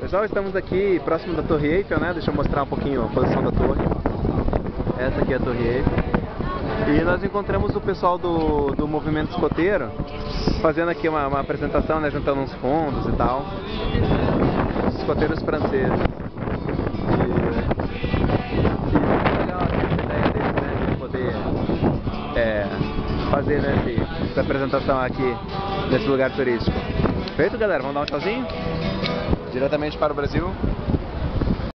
Pessoal, estamos aqui próximo da Torre Eiffel, né? Deixa eu mostrar um pouquinho a posição da torre. Essa aqui é a Torre Eiffel. E nós encontramos o pessoal do, do movimento escoteiro fazendo aqui uma, uma apresentação, né? Juntando uns fundos e tal. Os escoteiros franceses. E, e assim, né? É, fazer né, essa apresentação aqui nesse lugar turístico. Feito, galera? Vamos dar um tchauzinho? diretamente para o Brasil.